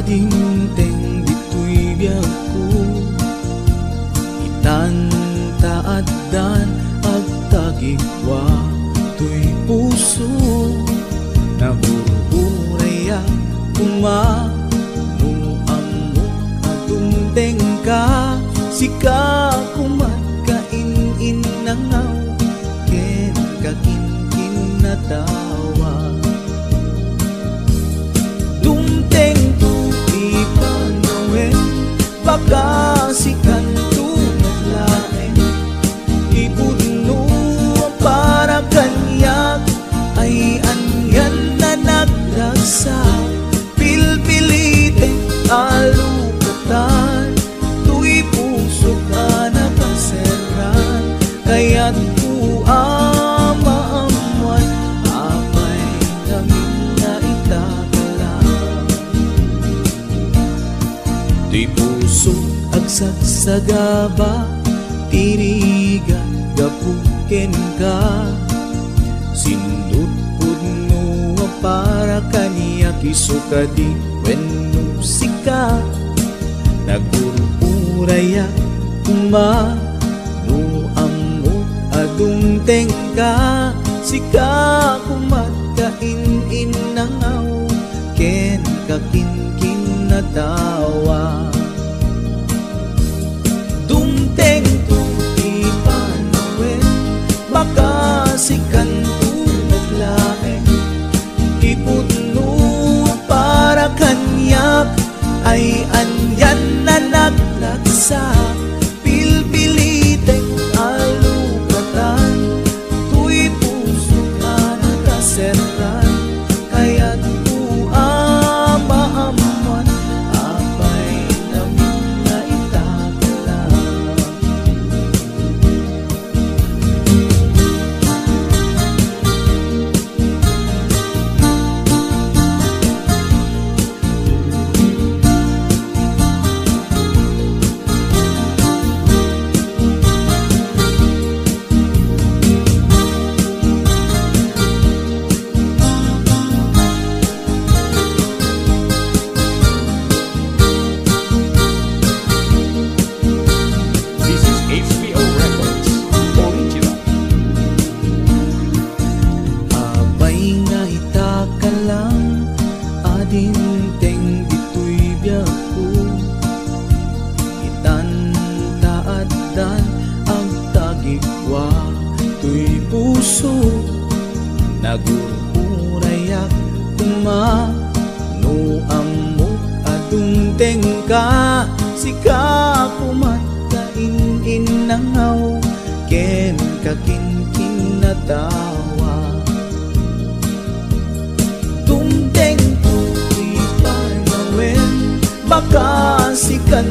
kadingteng bituybyag ko Itan taaddan agtagigwa Tuy puso. Naguuraya kuma Nuam mo adumteng ka. Sika kumatkain inangaw Ken kakinkin na tayo Tuy puso agsagsagaba Tiriga gapuken ka? Sindut pudno para kaniya kisukadi Wenno sika. Nagururaya uma No amo adung tengka Sika kumat kain-in nangaw Ken kakin-kin na tawa. Dumteng tu ipanawen Baka sikan tu naglaeng. Ipudno para kanyak Ay anyan biyaku Itan taaddan ang tagigwa Tuy puso. Nagururayak kuma No amok adung tengka Sika kumat kain-in nangaw Ken kakin-kin kasihkan